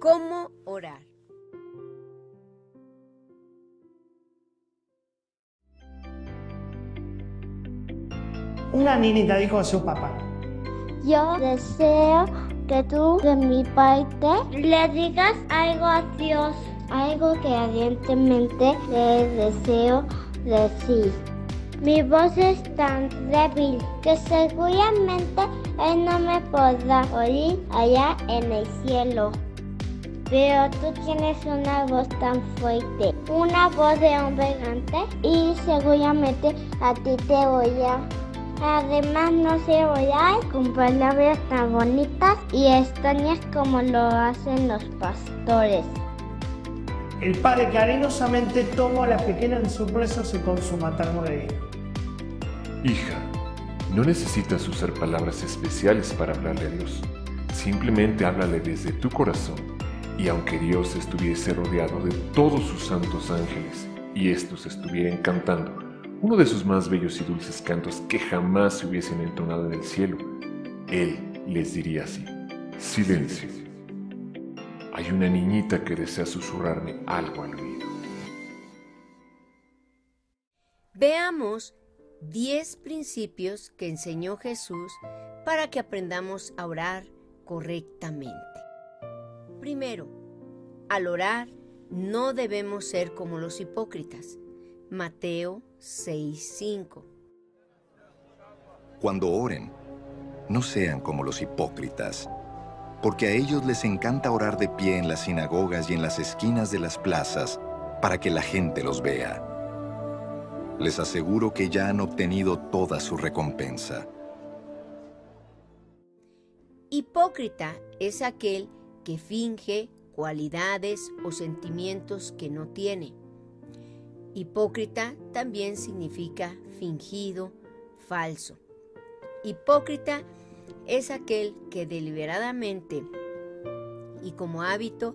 ¿Cómo orar? Una niñita dijo a su papá, Yo deseo que tú de mi parte le digas algo a Dios, algo que ardientemente le deseo decir. Mi voz es tan débil que seguramente Él no me podrá oír allá en el cielo. Pero tú tienes una voz tan fuerte, una voz de hombre grande y seguramente a ti te voy a Además, no sé orar con palabras tan bonitas y extrañas como lo hacen los pastores. el padre cariñosamente tomó a la pequeña en sus brazos y con su materno le dijo, Hija, no necesitas usar palabras especiales para hablarle a Dios. Simplemente háblale desde tu corazón. Y aunque Dios estuviese rodeado de todos sus santos ángeles y estos estuvieran cantando uno de sus más bellos y dulces cantos que jamás se hubiesen entonado en el cielo, Él les diría así, silencio. Hay una niñita que desea susurrarme algo al oído. Veamos 10 principios que enseñó Jesús para que aprendamos a orar correctamente. Primero, al orar no debemos ser como los hipócritas. Mateo 6:5. Cuando oren, no sean como los hipócritas, porque a ellos les encanta orar de pie en las sinagogas y en las esquinas de las plazas para que la gente los vea. Les aseguro que ya han obtenido toda su recompensa. Hipócrita es aquel que finge cualidades o sentimientos que no tiene. Hipócrita también significa fingido, falso. Hipócrita es aquel que deliberadamente y como hábito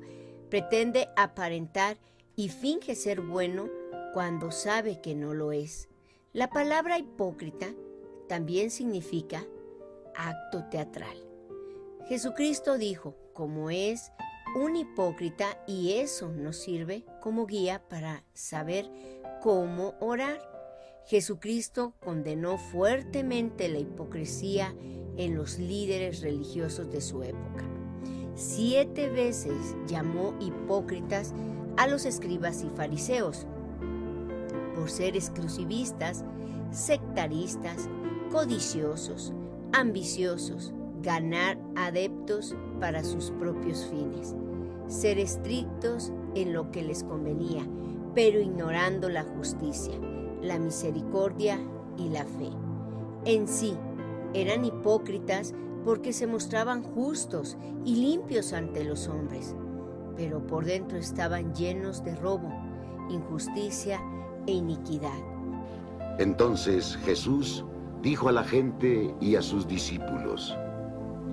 pretende aparentar y finge ser bueno cuando sabe que no lo es. La palabra hipócrita también significa acto teatral. Jesucristo dijo, como es un hipócrita y eso nos sirve como guía para saber cómo orar. Jesucristo condenó fuertemente la hipocresía en los líderes religiosos de su época. Siete veces llamó hipócritas a los escribas y fariseos por ser exclusivistas, sectaristas, codiciosos, ambiciosos, ganar adeptos para sus propios fines, ser estrictos en lo que les convenía, pero ignorando la justicia, la misericordia y la fe. En sí, eran hipócritas porque se mostraban justos y limpios ante los hombres, pero por dentro estaban llenos de robo, injusticia e iniquidad. Entonces Jesús dijo a la gente y a sus discípulos,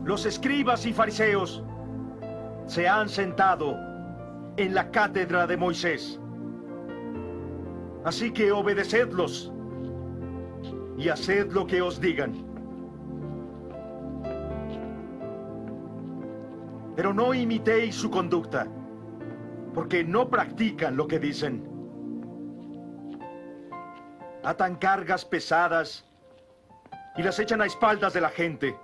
Los escribas y fariseos se han sentado en la cátedra de Moisés. Así que obedecedlos y haced lo que os digan. Pero no imitéis su conducta, porque no practican lo que dicen. Atan cargas pesadas y las echan a espaldas de la gente.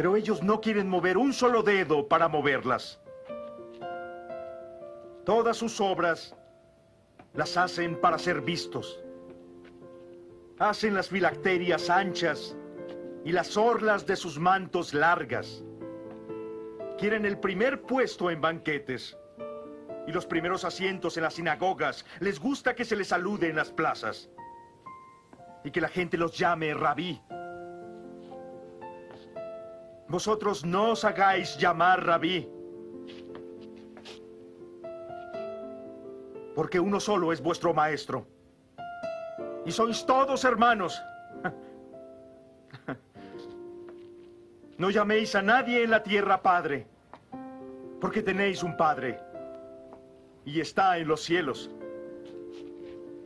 Pero ellos no quieren mover un solo dedo para moverlas. Todas sus obras las hacen para ser vistos. Hacen las filacterias anchas y las orlas de sus mantos largas. Quieren el primer puesto en banquetes y los primeros asientos en las sinagogas. Les gusta que se les salude en las plazas y que la gente los llame rabí. Vosotros no os hagáis llamar rabí, porque uno solo es vuestro maestro. Y sois todos hermanos. No llaméis a nadie en la tierra Padre, porque tenéis un Padre, y está en los cielos.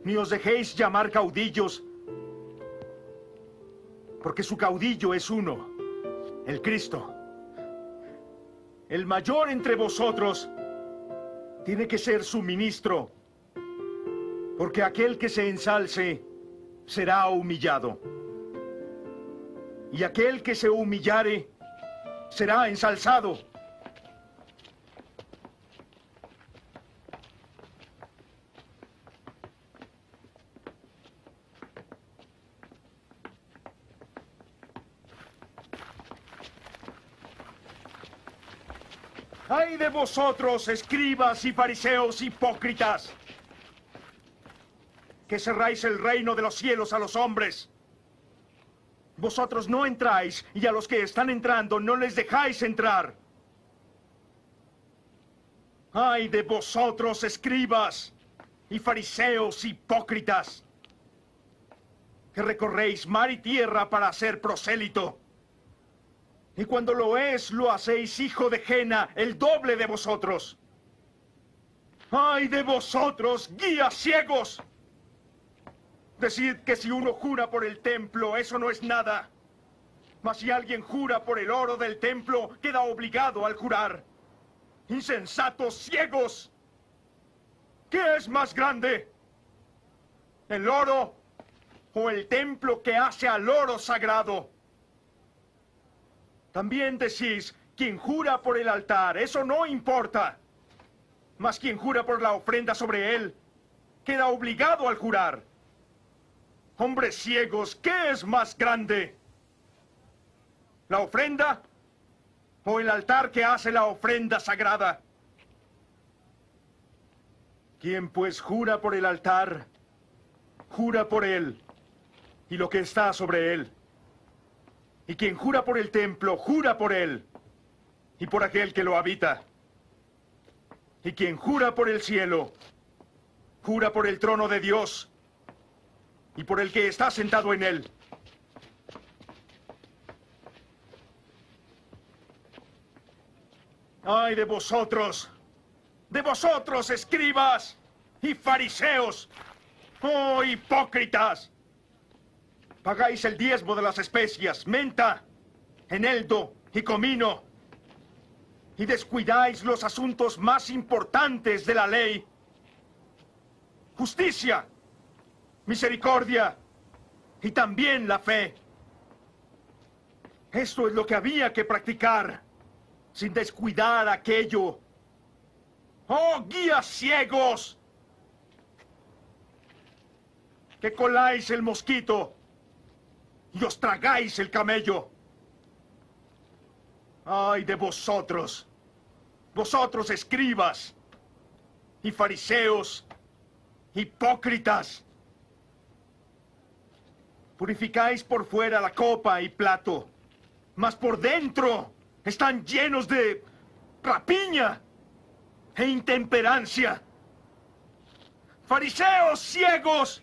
Ni os dejéis llamar caudillos, porque su caudillo es uno, el Cristo. el mayor entre vosotros tiene que ser su ministro, porque aquel que se ensalce será humillado, y aquel que se humillare será ensalzado. ¡Ay de vosotros, escribas y fariseos hipócritas! Que cerráis el reino de los cielos a los hombres. Vosotros no entráis y a los que están entrando no les dejáis entrar. ¡Ay de vosotros, escribas y fariseos hipócritas! Que recorréis mar y tierra para ser prosélito. Y cuando lo es, lo hacéis hijo de Jena, el doble de vosotros. ¡Ay de vosotros, guías ciegos! Decid que si uno jura por el templo, eso no es nada. Mas si alguien jura por el oro del templo, queda obligado al jurar. ¡Insensatos ciegos! ¿Qué es más grande? ¿El oro o el templo que hace al oro sagrado? También decís, quien jura por el altar, eso no importa. Mas quien jura por la ofrenda sobre él, queda obligado al jurar. Hombres ciegos, ¿qué es más grande? ¿La ofrenda o el altar que hace la ofrenda sagrada? Quien pues jura por el altar, jura por él y lo que está sobre él. Y quien jura por el templo, jura por él y por aquel que lo habita. Y quien jura por el cielo, jura por el trono de Dios y por el que está sentado en él. ¡Ay de vosotros! ¡De vosotros, escribas y fariseos! ¡Oh, hipócritas! Pagáis el diezmo de las especias, menta, eneldo y comino. Y descuidáis los asuntos más importantes de la ley. Justicia, misericordia y también la fe. Esto es lo que había que practicar, sin descuidar aquello. ¡Oh, guías ciegos! Que coláis el mosquito y os tragáis el camello. ¡Ay de vosotros! Vosotros escribas y fariseos, hipócritas. Purificáis por fuera la copa y plato, mas por dentro están llenos de rapiña e intemperancia. Fariseos ciegos,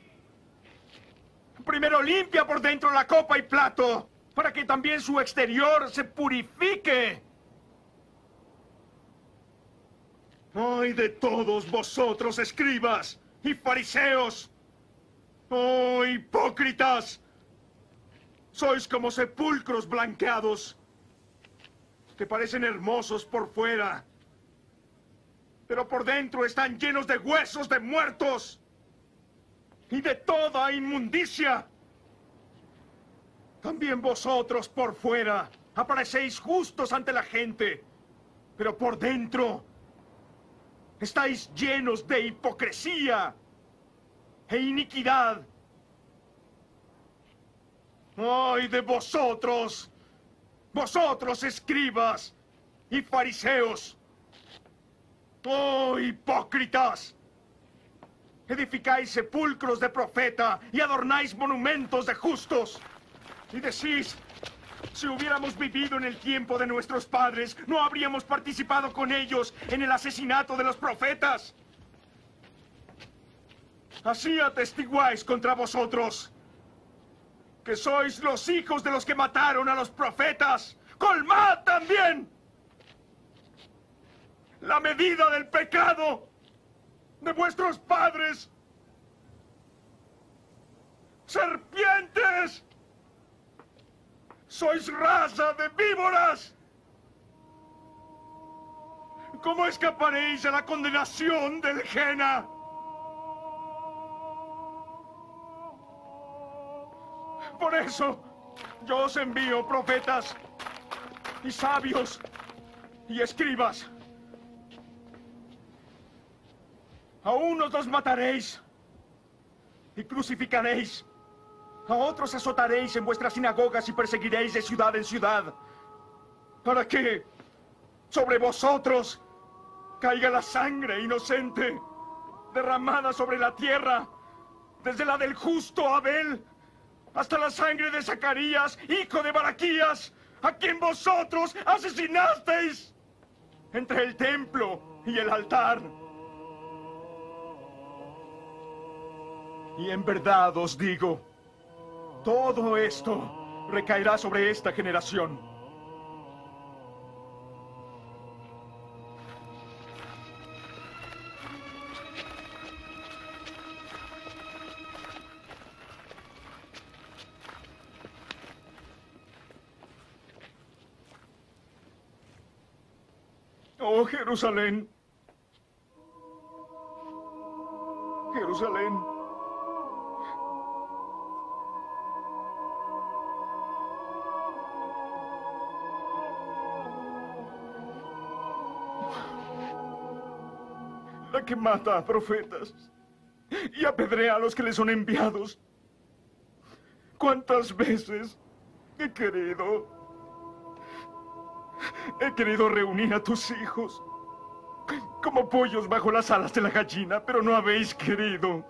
Primero limpia por dentro la copa y plato, para que también su exterior se purifique. ¡Ay de todos vosotros, escribas y fariseos! ¡Oh, hipócritas! Sois como sepulcros blanqueados, que parecen hermosos por fuera, pero por dentro están llenos de huesos de muertos y de toda inmundicia. También vosotros por fuera aparecéis justos ante la gente, pero por dentro estáis llenos de hipocresía e iniquidad. ¡Ay de vosotros! Vosotros escribas y fariseos. ¡Oh, hipócritas! Edificáis sepulcros de profeta y adornáis monumentos de justos. Y decís, si hubiéramos vivido en el tiempo de nuestros padres, no habríamos participado con ellos en el asesinato de los profetas. Así atestiguáis contra vosotros que sois los hijos de los que mataron a los profetas. ¡Colmad también! La medida del pecado de vuestros padres. ¡Serpientes! ¡Sois raza de víboras! ¿cómo escaparéis a la condenación del Jena? Por eso, yo os envío profetas y sabios y escribas. A unos los mataréis y crucificaréis. A otros azotaréis en vuestras sinagogas y perseguiréis de ciudad en ciudad. Para que sobre vosotros caiga la sangre inocente derramada sobre la tierra, desde la del justo Abel hasta la sangre de Zacarías, hijo de Baraquías, a quien vosotros asesinasteis entre el templo y el altar. Y en verdad os digo, todo esto recaerá sobre esta generación. Oh Jerusalén. Jerusalén. Que mata a profetas y apedrea a los que le son enviados. ¿Cuántas veces he querido He querido reunir a tus hijos como pollos bajo las alas de la gallina, pero no habéis querido.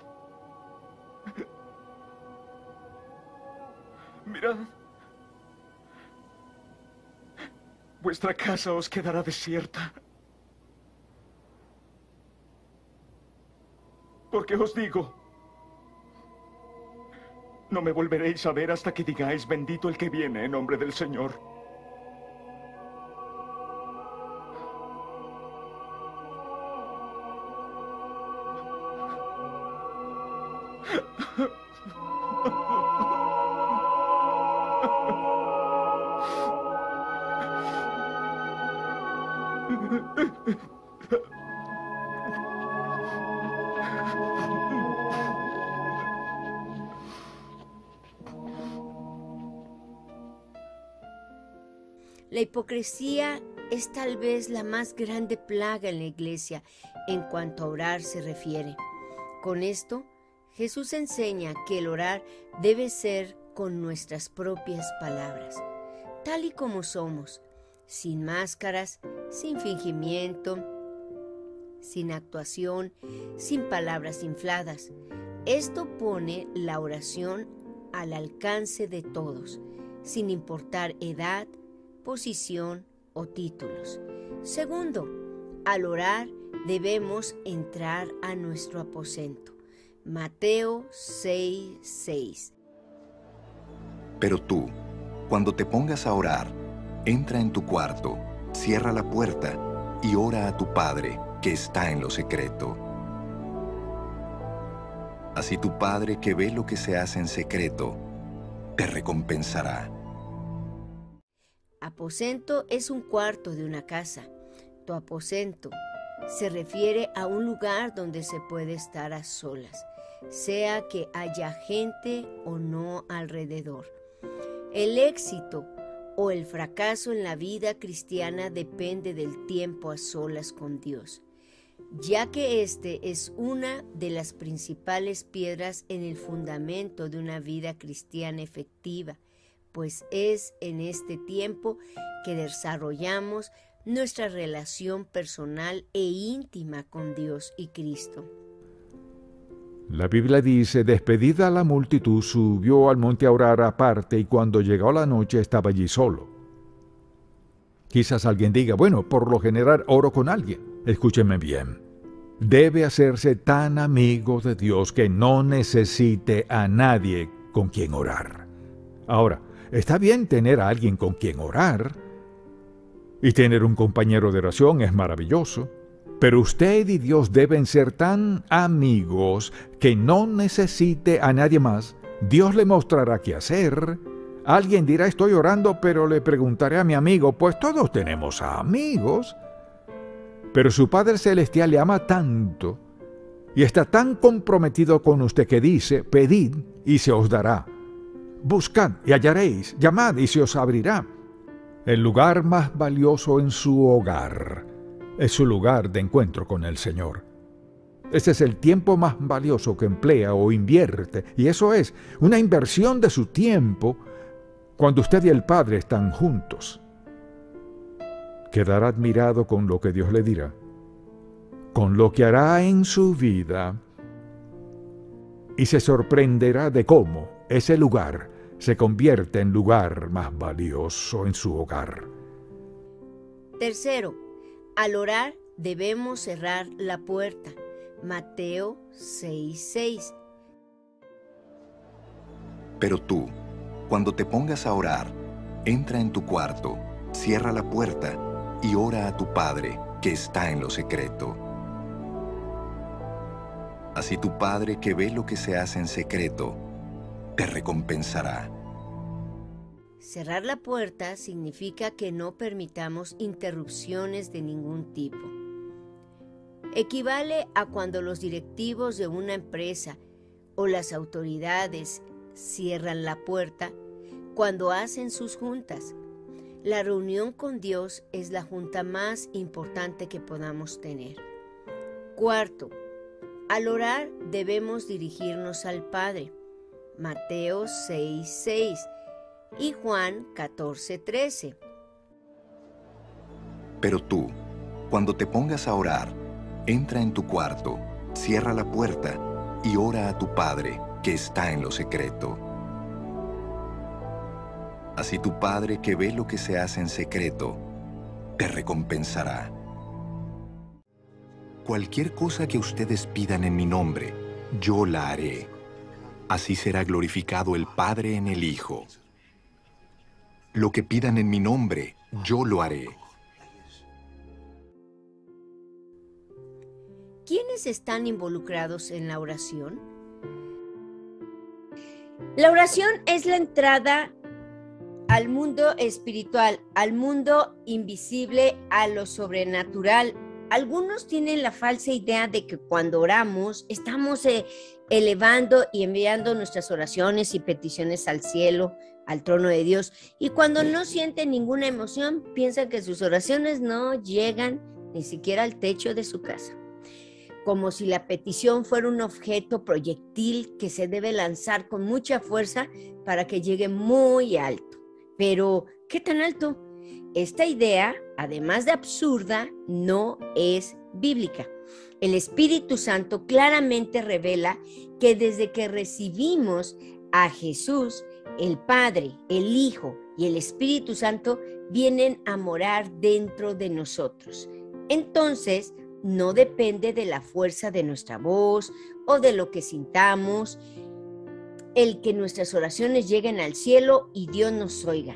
Mirad. Vuestra casa os quedará desierta. Porque os digo, no me volveréis a ver hasta que digáis bendito el que viene en nombre del Señor. Hipocresía es tal vez la más grande plaga en la iglesia en cuanto a orar se refiere. Con esto, Jesús enseña que el orar debe ser con nuestras propias palabras, tal y como somos, sin máscaras, sin fingimiento, sin actuación, sin palabras infladas. Esto pone la oración al alcance de todos, sin importar edad, posición o títulos. Segundo, al orar debemos entrar a nuestro aposento. Mateo 6:6. 6. Pero tú, cuando te pongas a orar, entra en tu cuarto, cierra la puerta y ora a tu Padre que está en lo secreto. Así tu Padre que ve lo que se hace en secreto, te recompensará. Aposento es un cuarto de una casa. Tu aposento se refiere a un lugar donde se puede estar a solas, sea que haya gente o no alrededor. El éxito o el fracaso en la vida cristiana depende del tiempo a solas con Dios, ya que este es una de las principales piedras en el fundamento de una vida cristiana efectiva pues es en este tiempo que desarrollamos nuestra relación personal e íntima con Dios y Cristo. La Biblia dice, despedida la multitud, subió al monte a orar aparte y cuando llegó la noche estaba allí solo. Quizás alguien diga, bueno, por lo general oro con alguien. Escúcheme bien. Debe hacerse tan amigo de Dios que no necesite a nadie con quien orar. Ahora, Está bien tener a alguien con quien orar y tener un compañero de oración es maravilloso, pero usted y Dios deben ser tan amigos que no necesite a nadie más. Dios le mostrará qué hacer. Alguien dirá estoy orando, pero le preguntaré a mi amigo, pues todos tenemos amigos. Pero su Padre Celestial le ama tanto y está tan comprometido con usted que dice, pedid y se os dará. Buscad y hallaréis, llamad y se os abrirá. El lugar más valioso en su hogar es su lugar de encuentro con el Señor. Ese es el tiempo más valioso que emplea o invierte, y eso es una inversión de su tiempo cuando usted y el Padre están juntos. Quedará admirado con lo que Dios le dirá, con lo que hará en su vida, y se sorprenderá de cómo ese lugar se convierte en lugar más valioso en su hogar. Tercero, al orar debemos cerrar la puerta. Mateo 6:6. Pero tú, cuando te pongas a orar, entra en tu cuarto, cierra la puerta y ora a tu Padre que está en lo secreto. Así tu Padre que ve lo que se hace en secreto, te recompensará. Cerrar la puerta significa que no permitamos interrupciones de ningún tipo. Equivale a cuando los directivos de una empresa o las autoridades cierran la puerta cuando hacen sus juntas. La reunión con Dios es la junta más importante que podamos tener. Cuarto, al orar debemos dirigirnos al Padre. Mateo 6:6 y Juan 14:13. Pero tú, cuando te pongas a orar, entra en tu cuarto, cierra la puerta y ora a tu Padre que está en lo secreto. Así tu Padre que ve lo que se hace en secreto, te recompensará. Cualquier cosa que ustedes pidan en mi nombre, yo la haré. Así será glorificado el Padre en el Hijo. Lo que pidan en mi nombre, yo lo haré. ¿Quiénes están involucrados en la oración? La oración es la entrada al mundo espiritual, al mundo invisible, a lo sobrenatural. Algunos tienen la falsa idea de que cuando oramos estamos eh, elevando y enviando nuestras oraciones y peticiones al cielo, al trono de Dios. Y cuando no sienten ninguna emoción, piensan que sus oraciones no llegan ni siquiera al techo de su casa. Como si la petición fuera un objeto proyectil que se debe lanzar con mucha fuerza para que llegue muy alto. Pero, ¿qué tan alto? Esta idea, además de absurda, no es bíblica. El Espíritu Santo claramente revela que desde que recibimos a Jesús, el Padre, el Hijo y el Espíritu Santo vienen a morar dentro de nosotros. Entonces, no depende de la fuerza de nuestra voz o de lo que sintamos, el que nuestras oraciones lleguen al cielo y Dios nos oiga,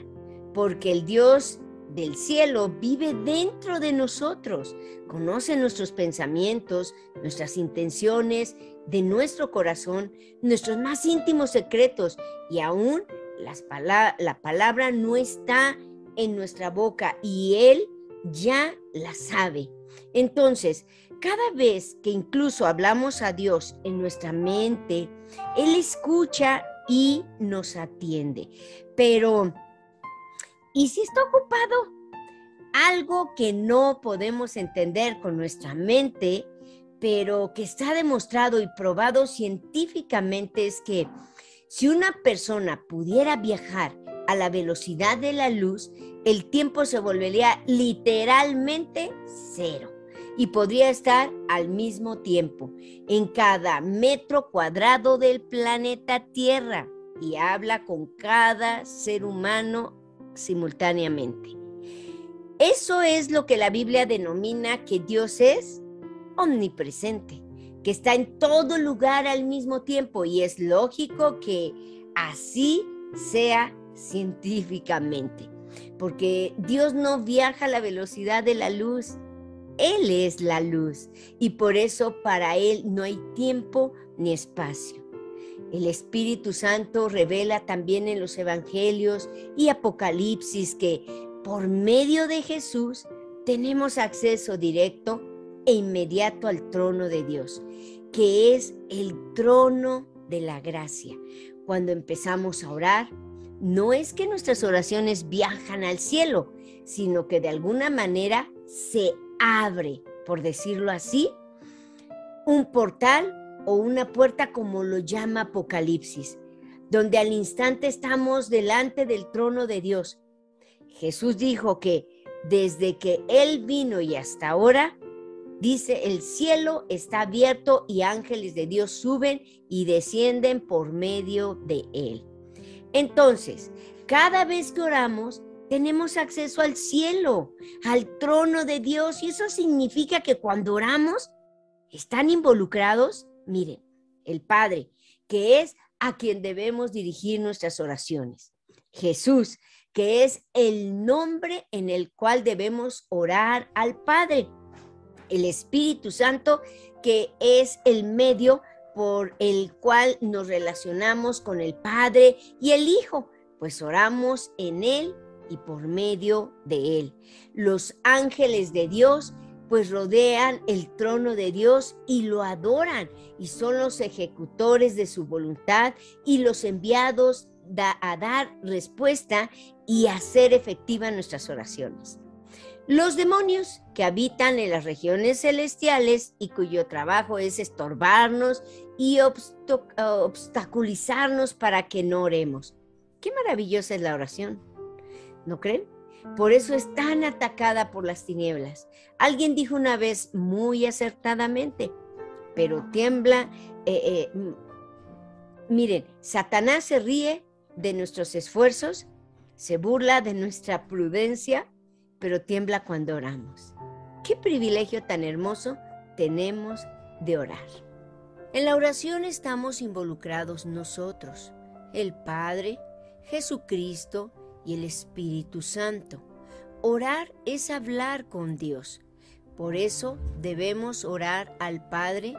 porque el Dios del cielo vive dentro de nosotros, conoce nuestros pensamientos, nuestras intenciones, de nuestro corazón, nuestros más íntimos secretos y aún la palabra no está en nuestra boca y Él ya la sabe. Entonces, cada vez que incluso hablamos a Dios en nuestra mente, Él escucha y nos atiende. Pero, ¿y si está ocupado? Algo que no podemos entender con nuestra mente, pero que está demostrado y probado científicamente es que si una persona pudiera viajar a la velocidad de la luz, el tiempo se volvería literalmente cero y podría estar al mismo tiempo en cada metro cuadrado del planeta Tierra y habla con cada ser humano simultáneamente. Eso es lo que la Biblia denomina que Dios es omnipresente, que está en todo lugar al mismo tiempo y es lógico que así sea científicamente, porque Dios no viaja a la velocidad de la luz, Él es la luz y por eso para Él no hay tiempo ni espacio. El Espíritu Santo revela también en los Evangelios y Apocalipsis que por medio de Jesús tenemos acceso directo e inmediato al trono de Dios, que es el trono de la gracia. Cuando empezamos a orar, no es que nuestras oraciones viajan al cielo, sino que de alguna manera se abre, por decirlo así, un portal o una puerta como lo llama Apocalipsis, donde al instante estamos delante del trono de Dios. Jesús dijo que desde que Él vino y hasta ahora, dice, el cielo está abierto y ángeles de Dios suben y descienden por medio de Él. Entonces, cada vez que oramos, tenemos acceso al cielo, al trono de Dios, y eso significa que cuando oramos, están involucrados, miren, el Padre, que es a quien debemos dirigir nuestras oraciones. Jesús, que es el nombre en el cual debemos orar al Padre. El Espíritu Santo, que es el medio por el cual nos relacionamos con el Padre y el Hijo, pues oramos en Él y por medio de Él. Los ángeles de Dios pues rodean el trono de Dios y lo adoran y son los ejecutores de su voluntad y los enviados a dar respuesta y hacer efectiva nuestras oraciones. Los demonios que habitan en las regiones celestiales y cuyo trabajo es estorbarnos y obstaculizarnos para que no oremos. Qué maravillosa es la oración, ¿no creen? Por eso es tan atacada por las tinieblas. Alguien dijo una vez muy acertadamente, pero tiembla. Eh, eh, miren, Satanás se ríe de nuestros esfuerzos, se burla de nuestra prudencia, pero tiembla cuando oramos. Qué privilegio tan hermoso tenemos de orar. En la oración estamos involucrados nosotros, el Padre, Jesucristo, y el Espíritu Santo. Orar es hablar con Dios. Por eso debemos orar al Padre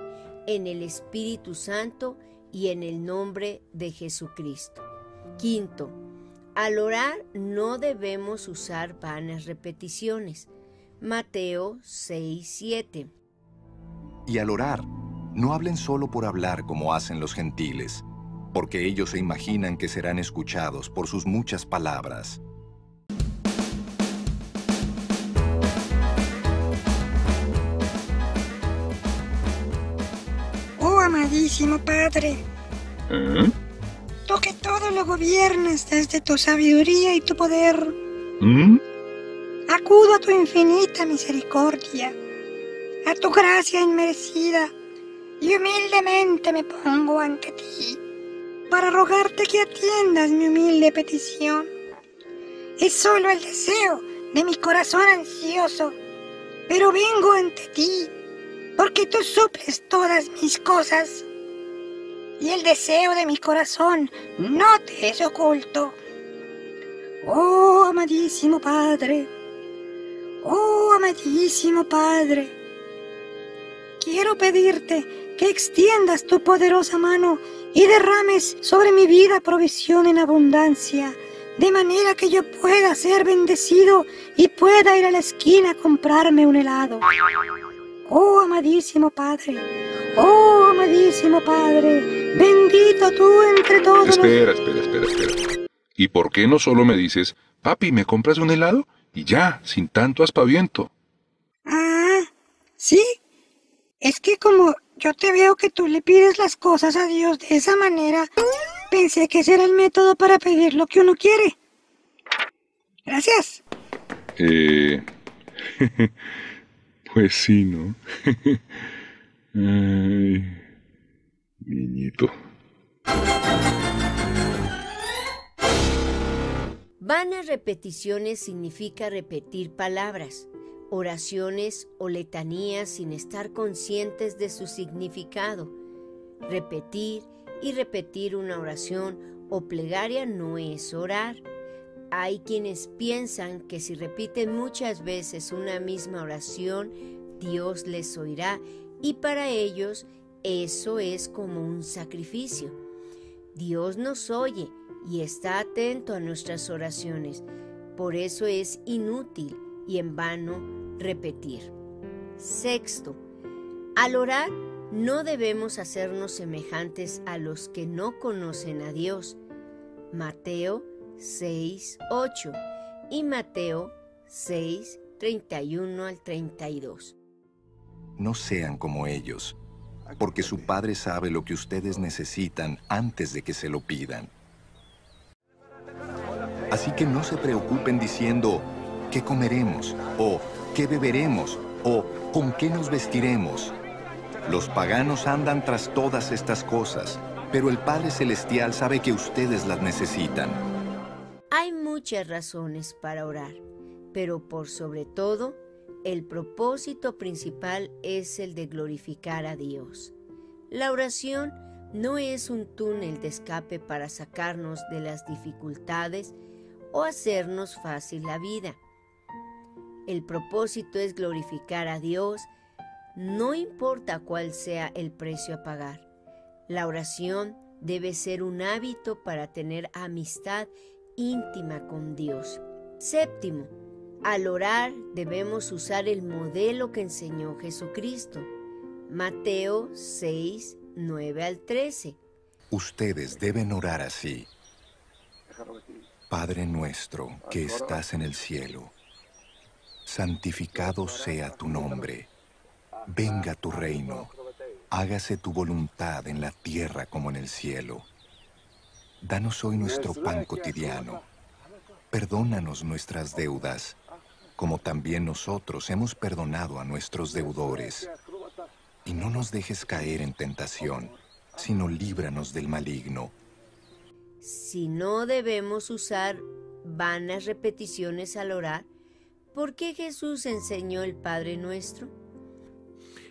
en el Espíritu Santo y en el nombre de Jesucristo. Quinto, al orar no debemos usar vanas repeticiones. Mateo 6, 7. Y al orar, no hablen solo por hablar como hacen los gentiles porque ellos se imaginan que serán escuchados por sus muchas palabras. Oh, amadísimo Padre, ¿Eh? tú que todo lo gobiernas desde tu sabiduría y tu poder, ¿Mm? acudo a tu infinita misericordia, a tu gracia inmerecida, y humildemente me pongo ante ti para rogarte que atiendas mi humilde petición. Es solo el deseo de mi corazón ansioso, pero vengo ante ti porque tú suples todas mis cosas. Y el deseo de mi corazón no te es oculto. Oh, amadísimo Padre, oh, amadísimo Padre, quiero pedirte que extiendas tu poderosa mano y derrames sobre mi vida provisión en abundancia, de manera que yo pueda ser bendecido y pueda ir a la esquina a comprarme un helado. Oh, amadísimo Padre, oh, amadísimo Padre, bendito tú entre todos. Espera, espera, espera, espera. ¿Y por qué no solo me dices, papi, ¿me compras un helado? Y ya, sin tanto aspaviento. Ah, sí. Es que como yo te veo que tú le pides las cosas a Dios de esa manera. Pensé que ese era el método para pedir lo que uno quiere. Gracias. Eh... pues sí, ¿no? Ay, niñito. Vanas repeticiones significa repetir palabras oraciones o letanías sin estar conscientes de su significado. Repetir y repetir una oración o plegaria no es orar. Hay quienes piensan que si repiten muchas veces una misma oración, Dios les oirá y para ellos eso es como un sacrificio. Dios nos oye y está atento a nuestras oraciones. Por eso es inútil y en vano repetir. Sexto, al orar no debemos hacernos semejantes a los que no conocen a Dios. Mateo 6, 8 y Mateo 6, 31 al 32. No sean como ellos, porque su Padre sabe lo que ustedes necesitan antes de que se lo pidan. Así que no se preocupen diciendo, ¿qué comeremos? ¿O qué beberemos? ¿O con qué nos vestiremos? Los paganos andan tras todas estas cosas, pero el Padre Celestial sabe que ustedes las necesitan. Hay muchas razones para orar, pero por sobre todo, el propósito principal es el de glorificar a Dios. La oración no es un túnel de escape para sacarnos de las dificultades o hacernos fácil la vida. El propósito es glorificar a Dios, no importa cuál sea el precio a pagar. La oración debe ser un hábito para tener amistad íntima con Dios. Séptimo, al orar debemos usar el modelo que enseñó Jesucristo. Mateo 6, 9 al 13. Ustedes deben orar así. Padre nuestro que estás en el cielo, santificado sea tu nombre. Venga tu reino. Hágase tu voluntad en la tierra como en el cielo. Danos hoy nuestro pan cotidiano. Perdónanos nuestras deudas, como también nosotros hemos perdonado a nuestros deudores. Y no nos dejes caer en tentación, sino líbranos del maligno si no debemos usar vanas repeticiones al orar, ¿por qué Jesús enseñó el Padre Nuestro?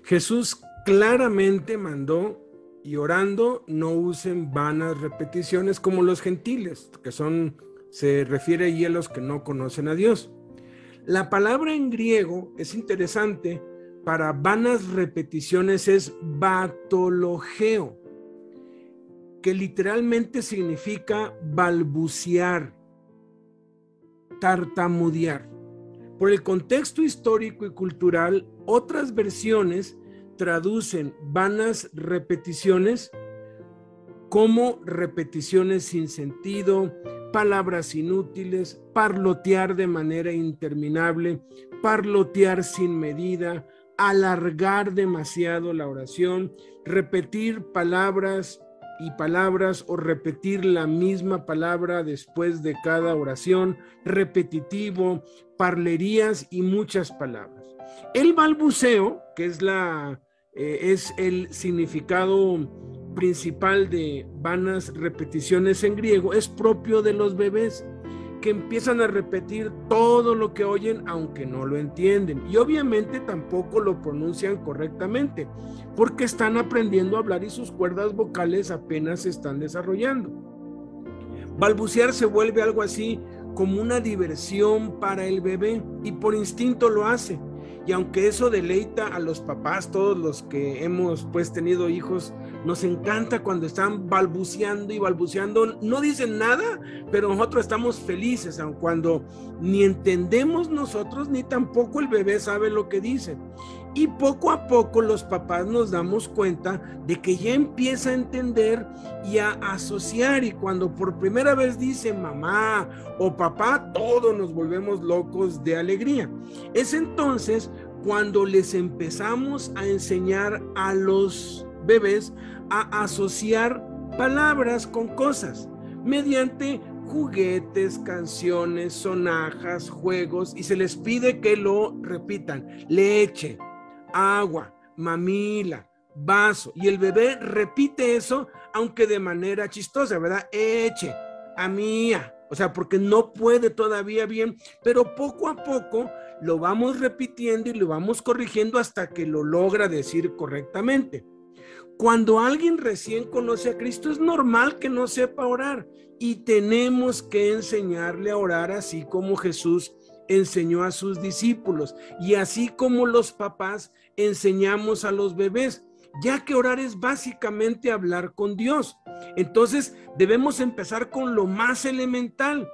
Jesús claramente mandó y orando no usen vanas repeticiones como los gentiles, que son, se refiere ahí a los que no conocen a Dios. La palabra en griego es interesante, para vanas repeticiones es batologeo que literalmente significa balbucear, tartamudear. Por el contexto histórico y cultural, otras versiones traducen vanas repeticiones como repeticiones sin sentido, palabras inútiles, parlotear de manera interminable, parlotear sin medida, alargar demasiado la oración, repetir palabras y palabras o repetir la misma palabra después de cada oración, repetitivo, parlerías y muchas palabras. El balbuceo, que es la eh, es el significado principal de vanas repeticiones en griego, es propio de los bebés empiezan a repetir todo lo que oyen aunque no lo entienden y obviamente tampoco lo pronuncian correctamente porque están aprendiendo a hablar y sus cuerdas vocales apenas se están desarrollando. Balbucear se vuelve algo así como una diversión para el bebé y por instinto lo hace. Y aunque eso deleita a los papás, todos los que hemos pues tenido hijos, nos encanta cuando están balbuceando y balbuceando, no dicen nada, pero nosotros estamos felices, aun cuando ni entendemos nosotros ni tampoco el bebé sabe lo que dice. Y poco a poco los papás nos damos cuenta de que ya empieza a entender y a asociar. Y cuando por primera vez dice mamá o papá, todos nos volvemos locos de alegría. Es entonces cuando les empezamos a enseñar a los bebés a asociar palabras con cosas mediante juguetes, canciones, sonajas, juegos y se les pide que lo repitan. Leche, agua, mamila, vaso. Y el bebé repite eso, aunque de manera chistosa, ¿verdad? Eche, a mía. O sea, porque no puede todavía bien, pero poco a poco lo vamos repitiendo y lo vamos corrigiendo hasta que lo logra decir correctamente. Cuando alguien recién conoce a Cristo es normal que no sepa orar y tenemos que enseñarle a orar así como Jesús enseñó a sus discípulos y así como los papás enseñamos a los bebés, ya que orar es básicamente hablar con Dios. Entonces debemos empezar con lo más elemental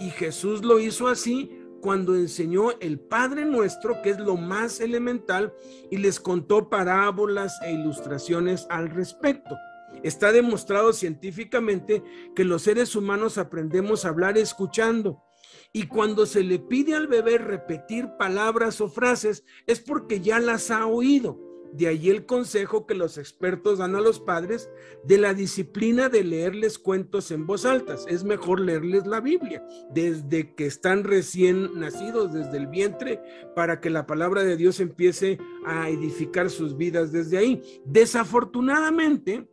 y Jesús lo hizo así cuando enseñó el Padre Nuestro, que es lo más elemental, y les contó parábolas e ilustraciones al respecto. Está demostrado científicamente que los seres humanos aprendemos a hablar escuchando. Y cuando se le pide al bebé repetir palabras o frases es porque ya las ha oído. De ahí el consejo que los expertos dan a los padres de la disciplina de leerles cuentos en voz alta. Es mejor leerles la Biblia desde que están recién nacidos, desde el vientre, para que la palabra de Dios empiece a edificar sus vidas desde ahí. Desafortunadamente,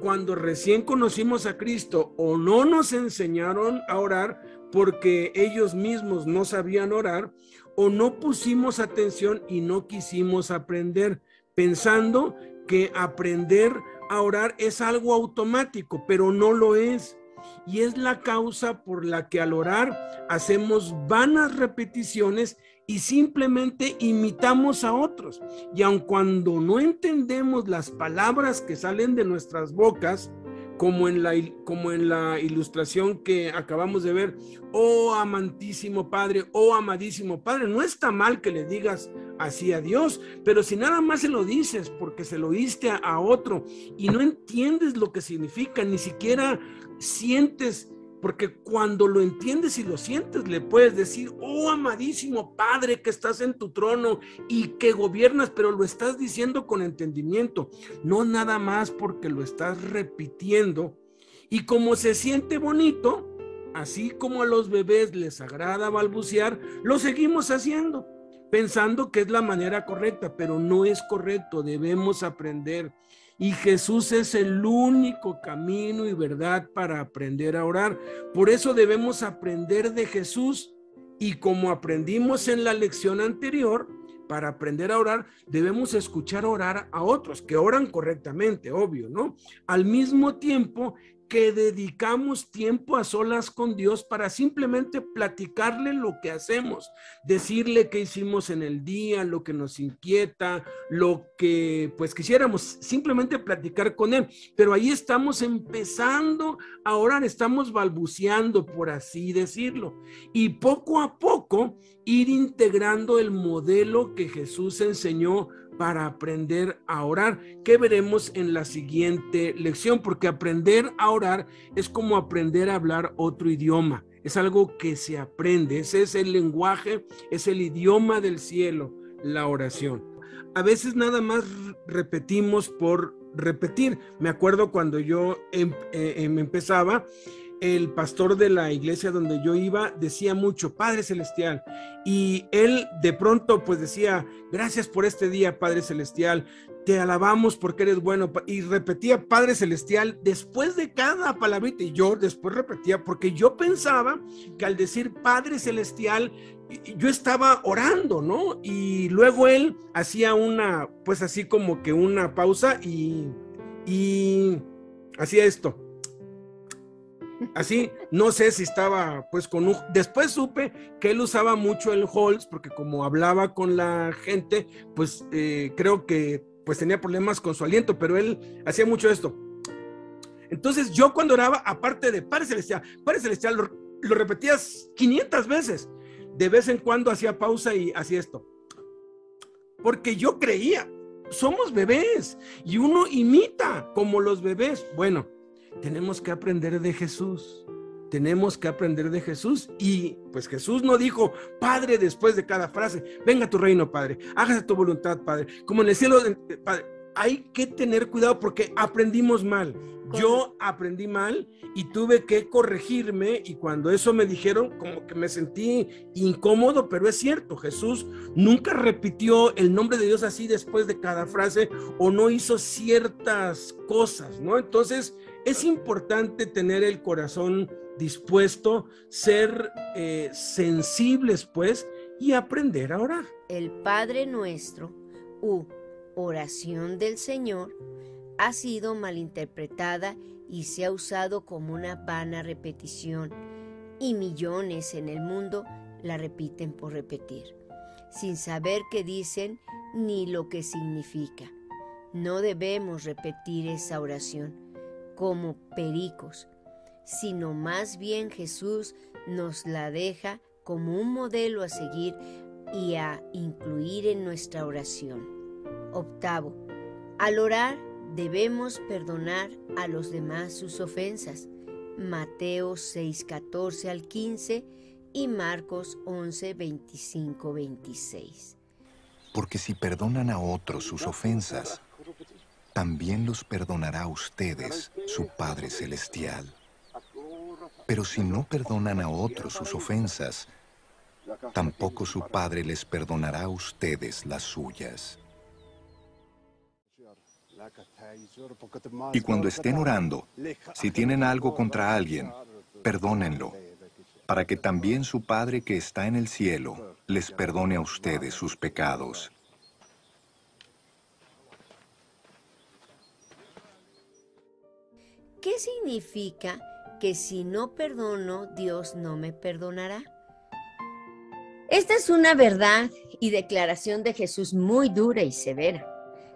cuando recién conocimos a Cristo o no nos enseñaron a orar porque ellos mismos no sabían orar o no pusimos atención y no quisimos aprender pensando que aprender a orar es algo automático, pero no lo es. Y es la causa por la que al orar hacemos vanas repeticiones y simplemente imitamos a otros. Y aun cuando no entendemos las palabras que salen de nuestras bocas, como en, la, como en la ilustración que acabamos de ver, oh amantísimo Padre, oh amadísimo Padre, no está mal que le digas así a Dios, pero si nada más se lo dices porque se lo oíste a, a otro y no entiendes lo que significa, ni siquiera sientes porque cuando lo entiendes y lo sientes, le puedes decir, oh amadísimo Padre que estás en tu trono y que gobiernas, pero lo estás diciendo con entendimiento, no nada más porque lo estás repitiendo. Y como se siente bonito, así como a los bebés les agrada balbucear, lo seguimos haciendo, pensando que es la manera correcta, pero no es correcto, debemos aprender y Jesús es el único camino y verdad para aprender a orar. Por eso debemos aprender de Jesús y como aprendimos en la lección anterior, para aprender a orar, debemos escuchar orar a otros que oran correctamente, obvio, ¿no? Al mismo tiempo que dedicamos tiempo a solas con Dios para simplemente platicarle lo que hacemos, decirle qué hicimos en el día, lo que nos inquieta, lo que pues quisiéramos, simplemente platicar con Él. Pero ahí estamos empezando a orar, estamos balbuceando, por así decirlo, y poco a poco ir integrando el modelo que Jesús enseñó para aprender a orar, que veremos en la siguiente lección, porque aprender a orar es como aprender a hablar otro idioma, es algo que se aprende, ese es el lenguaje, es el idioma del cielo, la oración. A veces nada más repetimos por repetir. Me acuerdo cuando yo em, eh, em, empezaba, el pastor de la iglesia donde yo iba decía mucho, Padre Celestial, y él de pronto pues decía, gracias por este día, Padre Celestial, te alabamos porque eres bueno, y repetía Padre Celestial después de cada palabrita, y yo después repetía, porque yo pensaba que al decir Padre Celestial, yo estaba orando, ¿no? Y luego él hacía una, pues así como que una pausa y, y hacía esto. Así, no sé si estaba pues con un... Después supe que él usaba mucho el Holz porque como hablaba con la gente, pues eh, creo que pues tenía problemas con su aliento, pero él hacía mucho esto. Entonces yo cuando oraba, aparte de Padre Celestial, Padre Celestial, lo, lo repetías 500 veces. De vez en cuando hacía pausa y hacía esto. Porque yo creía, somos bebés y uno imita como los bebés. Bueno, tenemos que aprender de Jesús. Tenemos que aprender de Jesús. Y pues Jesús no dijo, Padre, después de cada frase, venga tu reino, Padre, hágase tu voluntad, Padre. Como en el cielo, Padre, hay que tener cuidado porque aprendimos mal. Yo aprendí mal y tuve que corregirme y cuando eso me dijeron como que me sentí incómodo, pero es cierto, Jesús nunca repitió el nombre de Dios así después de cada frase o no hizo ciertas cosas, ¿no? Entonces, es importante tener el corazón dispuesto, ser eh, sensibles pues y aprender a orar. El Padre nuestro u oración del Señor ha sido malinterpretada y se ha usado como una vana repetición y millones en el mundo la repiten por repetir, sin saber qué dicen ni lo que significa. No debemos repetir esa oración como pericos, sino más bien Jesús nos la deja como un modelo a seguir y a incluir en nuestra oración. Octavo, al orar debemos perdonar a los demás sus ofensas. Mateo 6, 14 al 15 y Marcos 11, 25, 26. Porque si perdonan a otros sus ofensas, también los perdonará a ustedes su Padre Celestial. Pero si no perdonan a otros sus ofensas, tampoco su Padre les perdonará a ustedes las suyas. Y cuando estén orando, si tienen algo contra alguien, perdónenlo, para que también su Padre que está en el cielo les perdone a ustedes sus pecados. ¿Qué significa que si no perdono, Dios no me perdonará? Esta es una verdad y declaración de Jesús muy dura y severa.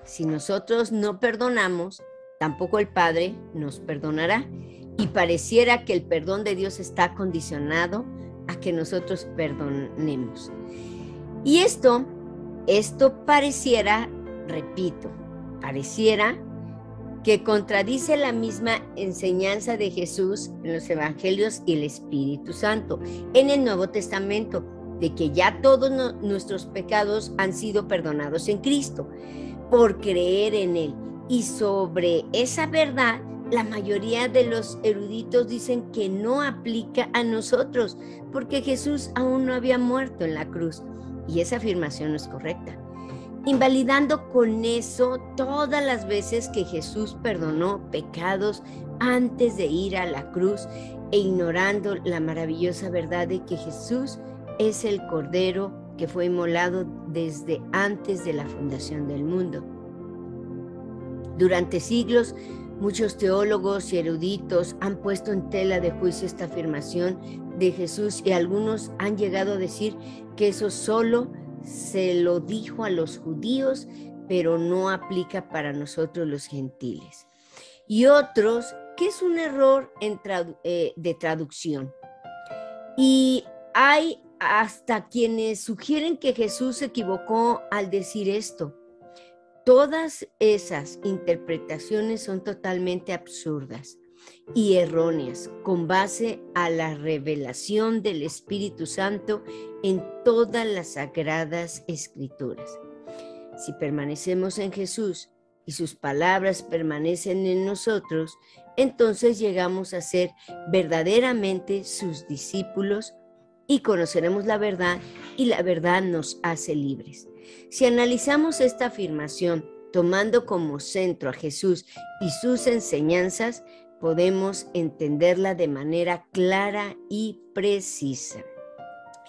Si nosotros no perdonamos, tampoco el Padre nos perdonará. Y pareciera que el perdón de Dios está condicionado a que nosotros perdonemos. Y esto, esto pareciera, repito, pareciera que contradice la misma enseñanza de Jesús en los Evangelios y el Espíritu Santo en el Nuevo Testamento, de que ya todos nuestros pecados han sido perdonados en Cristo por creer en Él. Y sobre esa verdad, la mayoría de los eruditos dicen que no aplica a nosotros, porque Jesús aún no había muerto en la cruz. Y esa afirmación no es correcta invalidando con eso todas las veces que Jesús perdonó pecados antes de ir a la cruz e ignorando la maravillosa verdad de que Jesús es el Cordero que fue inmolado desde antes de la fundación del mundo. Durante siglos, muchos teólogos y eruditos han puesto en tela de juicio esta afirmación de Jesús y algunos han llegado a decir que eso solo se lo dijo a los judíos, pero no aplica para nosotros los gentiles. Y otros, que es un error eh, de traducción. Y hay hasta quienes sugieren que Jesús se equivocó al decir esto. Todas esas interpretaciones son totalmente absurdas y erróneas con base a la revelación del Espíritu Santo en todas las sagradas escrituras. Si permanecemos en Jesús y sus palabras permanecen en nosotros, entonces llegamos a ser verdaderamente sus discípulos y conoceremos la verdad y la verdad nos hace libres. Si analizamos esta afirmación tomando como centro a Jesús y sus enseñanzas, podemos entenderla de manera clara y precisa.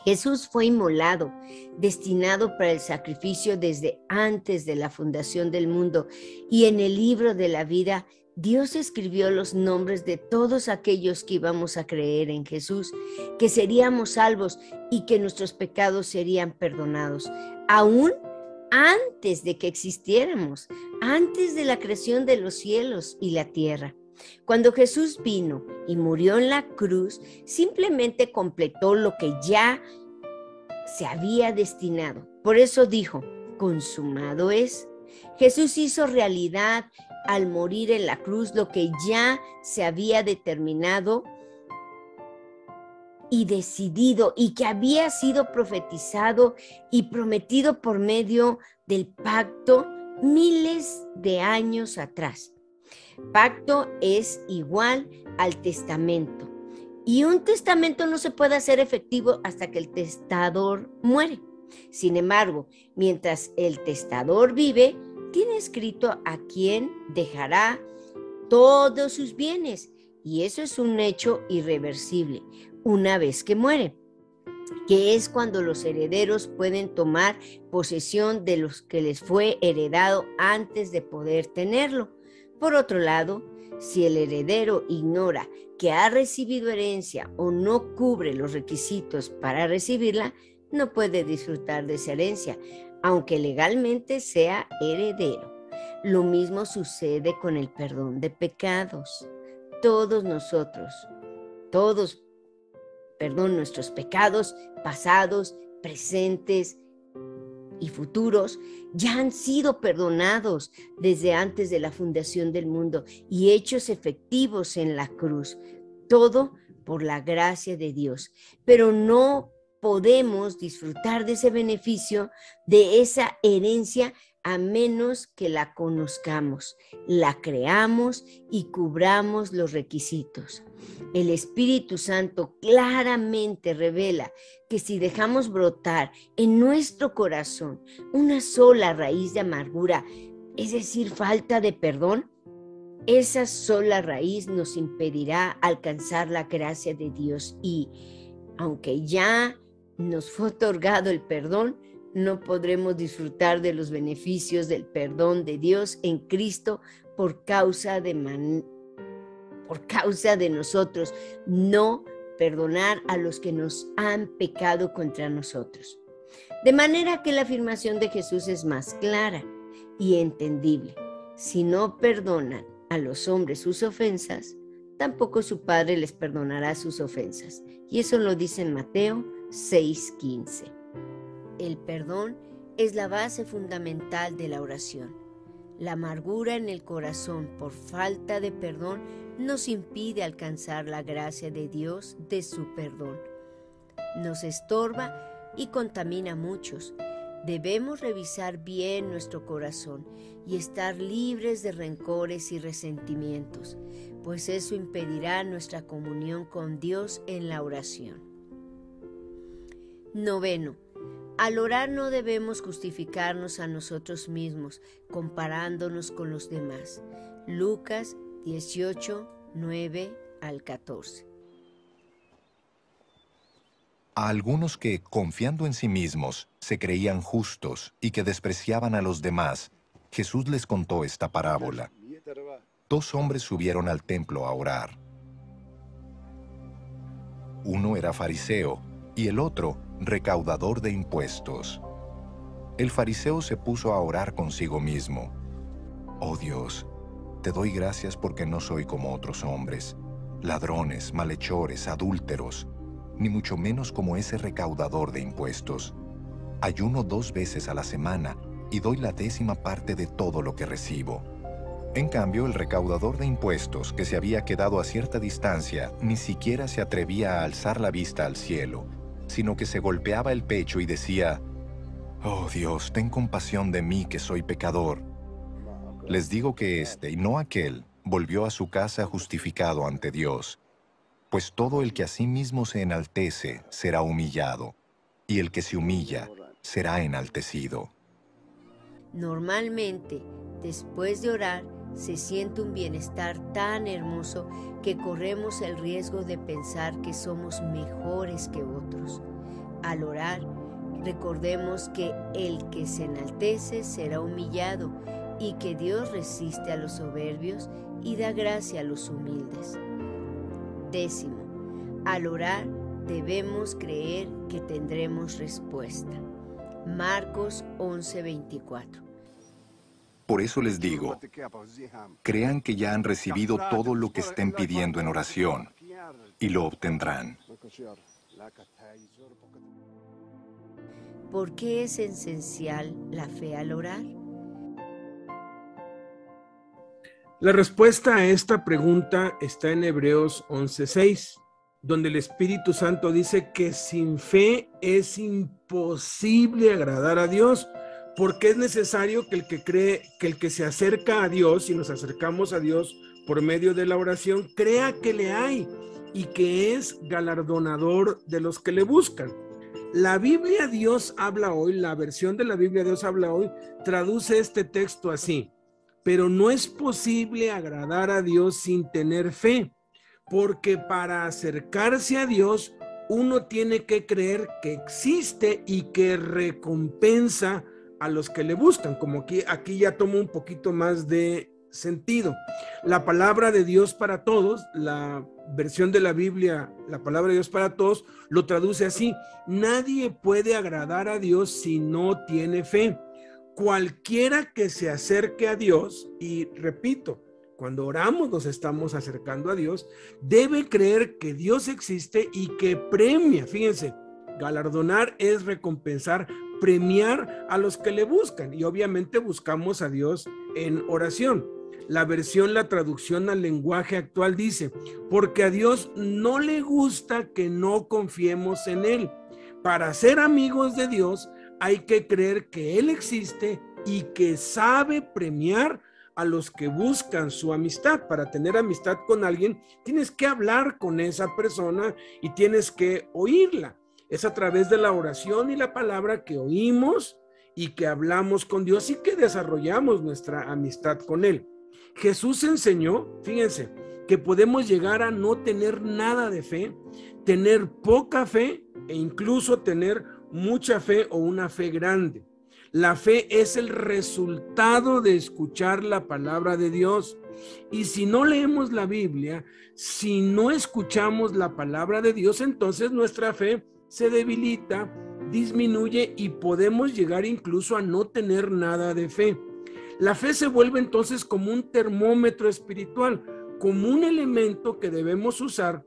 Jesús fue inmolado, destinado para el sacrificio desde antes de la fundación del mundo, y en el libro de la vida Dios escribió los nombres de todos aquellos que íbamos a creer en Jesús, que seríamos salvos y que nuestros pecados serían perdonados, aún antes de que existiéramos, antes de la creación de los cielos y la tierra. Cuando Jesús vino y murió en la cruz, simplemente completó lo que ya se había destinado. Por eso dijo, consumado es. Jesús hizo realidad al morir en la cruz lo que ya se había determinado y decidido y que había sido profetizado y prometido por medio del pacto miles de años atrás. Pacto es igual al testamento. Y un testamento no se puede hacer efectivo hasta que el testador muere. Sin embargo, mientras el testador vive, tiene escrito a quién dejará todos sus bienes. Y eso es un hecho irreversible una vez que muere, que es cuando los herederos pueden tomar posesión de los que les fue heredado antes de poder tenerlo. Por otro lado, si el heredero ignora que ha recibido herencia o no cubre los requisitos para recibirla, no puede disfrutar de esa herencia, aunque legalmente sea heredero. Lo mismo sucede con el perdón de pecados. Todos nosotros, todos perdón, nuestros pecados pasados, presentes y futuros ya han sido perdonados desde antes de la fundación del mundo y hechos efectivos en la cruz. Todo por la gracia de Dios. Pero no podemos disfrutar de ese beneficio, de esa herencia, a menos que la conozcamos, la creamos y cubramos los requisitos. El Espíritu Santo claramente revela que si dejamos brotar en nuestro corazón una sola raíz de amargura, es decir, falta de perdón, esa sola raíz nos impedirá alcanzar la gracia de Dios y, aunque ya nos fue otorgado el perdón, no podremos disfrutar de los beneficios del perdón de Dios en Cristo por causa de, por causa de nosotros, no perdonar a los que nos han pecado contra nosotros. De manera que la afirmación de Jesús es más clara y entendible. Si no perdonan a los hombres sus ofensas, tampoco su Padre les perdonará sus ofensas. Y eso lo dice en Mateo 6:15. El perdón es la base fundamental de la oración. La amargura en el corazón por falta de perdón nos impide alcanzar la gracia de Dios de su perdón. Nos estorba y contamina a muchos Debemos revisar bien nuestro corazón y estar libres de rencores y resentimientos, pues eso impedirá nuestra comunión con Dios en la oración. Noveno. Al orar no debemos justificarnos a nosotros mismos comparándonos con los demás. Lucas 18, 9 al 14. A algunos que, confiando en sí mismos, se creían justos y que despreciaban a los demás, Jesús les contó esta parábola. Dos hombres subieron al templo a orar. Uno era fariseo y el otro recaudador de impuestos. El fariseo se puso a orar consigo mismo. Oh Dios, te doy gracias porque no soy como otros hombres, ladrones, malhechores, adúlteros, ni mucho menos como ese recaudador de impuestos. Ayuno dos veces a la semana y doy la décima parte de todo lo que recibo. En cambio, el recaudador de impuestos, que se había quedado a cierta distancia, ni siquiera se atrevía a alzar la vista al cielo, sino que se golpeaba el pecho y decía, Oh Dios, ten compasión de mí que soy pecador. Les digo que este, y no aquel, volvió a su casa justificado ante Dios pues todo el que a sí mismo se enaltece será humillado, y el que se humilla será enaltecido. Normalmente, después de orar, se siente un bienestar tan hermoso que corremos el riesgo de pensar que somos mejores que otros. Al orar, recordemos que el que se enaltece será humillado y que Dios resiste a los soberbios y da gracia a los humildes. Décimo, al orar debemos creer que tendremos respuesta. Marcos 11:24. Por eso les digo, crean que ya han recibido todo lo que estén pidiendo en oración y lo obtendrán. ¿Por qué es esencial la fe al orar? La respuesta a esta pregunta está en Hebreos 11:6, donde el Espíritu Santo dice que sin fe es imposible agradar a Dios, porque es necesario que el que cree, que el que se acerca a Dios y nos acercamos a Dios por medio de la oración, crea que le hay y que es galardonador de los que le buscan. La Biblia Dios habla hoy, la versión de la Biblia Dios habla hoy, traduce este texto así pero no es posible agradar a Dios sin tener fe, porque para acercarse a Dios uno tiene que creer que existe y que recompensa a los que le buscan, como aquí, aquí ya tomo un poquito más de sentido. La palabra de Dios para todos, la versión de la Biblia, la palabra de Dios para todos, lo traduce así, nadie puede agradar a Dios si no tiene fe cualquiera que se acerque a Dios, y repito, cuando oramos nos estamos acercando a Dios, debe creer que Dios existe y que premia. Fíjense, galardonar es recompensar, premiar a los que le buscan y obviamente buscamos a Dios en oración. La versión, la traducción al lenguaje actual dice, porque a Dios no le gusta que no confiemos en Él. Para ser amigos de Dios hay que creer que Él existe y que sabe premiar a los que buscan su amistad. Para tener amistad con alguien, tienes que hablar con esa persona y tienes que oírla. Es a través de la oración y la palabra que oímos y que hablamos con Dios y que desarrollamos nuestra amistad con Él. Jesús enseñó, fíjense, que podemos llegar a no tener nada de fe, tener poca fe e incluso tener mucha fe o una fe grande. La fe es el resultado de escuchar la palabra de Dios. Y si no leemos la Biblia, si no escuchamos la palabra de Dios, entonces nuestra fe se debilita, disminuye y podemos llegar incluso a no tener nada de fe. La fe se vuelve entonces como un termómetro espiritual, como un elemento que debemos usar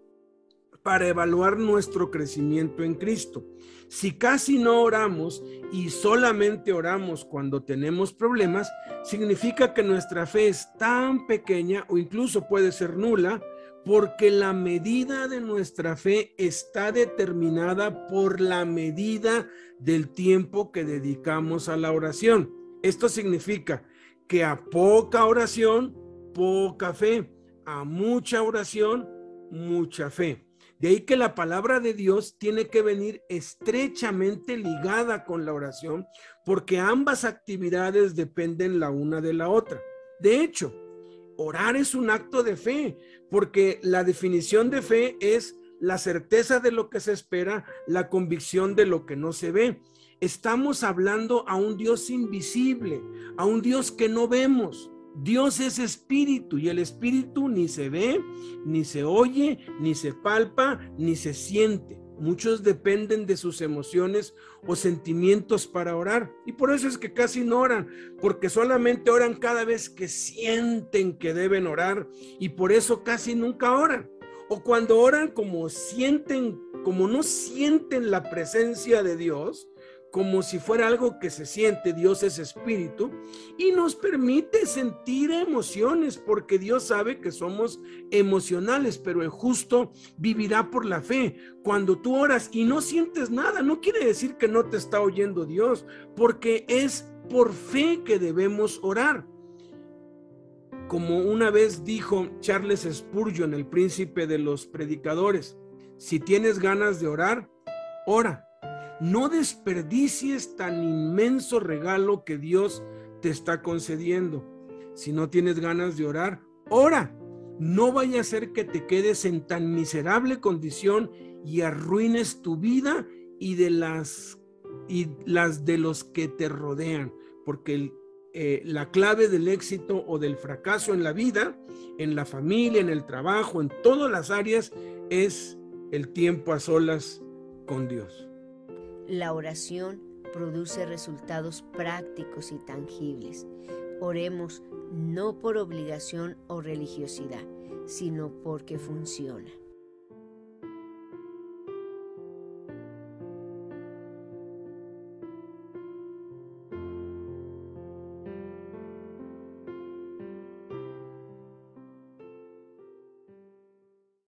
para evaluar nuestro crecimiento en Cristo. Si casi no oramos y solamente oramos cuando tenemos problemas, significa que nuestra fe es tan pequeña o incluso puede ser nula, porque la medida de nuestra fe está determinada por la medida del tiempo que dedicamos a la oración. Esto significa que a poca oración, poca fe, a mucha oración, mucha fe. De ahí que la palabra de Dios tiene que venir estrechamente ligada con la oración, porque ambas actividades dependen la una de la otra. De hecho, orar es un acto de fe, porque la definición de fe es la certeza de lo que se espera, la convicción de lo que no se ve. Estamos hablando a un Dios invisible, a un Dios que no vemos, Dios es espíritu y el espíritu ni se ve, ni se oye, ni se palpa, ni se siente. Muchos dependen de sus emociones o sentimientos para orar. Y por eso es que casi no oran, porque solamente oran cada vez que sienten que deben orar. Y por eso casi nunca oran. O cuando oran como sienten, como no sienten la presencia de Dios, como si fuera algo que se siente, Dios es espíritu y nos permite sentir emociones porque Dios sabe que somos emocionales, pero el justo vivirá por la fe. Cuando tú oras y no sientes nada, no quiere decir que no te está oyendo Dios, porque es por fe que debemos orar. Como una vez dijo Charles Spurgeon, el príncipe de los predicadores, si tienes ganas de orar, ora no desperdicies tan inmenso regalo que Dios te está concediendo. Si no tienes ganas de orar, ora. No vaya a ser que te quedes en tan miserable condición y arruines tu vida y de las y las de los que te rodean, porque eh, la clave del éxito o del fracaso en la vida, en la familia, en el trabajo, en todas las áreas, es el tiempo a solas con Dios. La oración produce resultados prácticos y tangibles. Oremos no por obligación o religiosidad, sino porque funciona.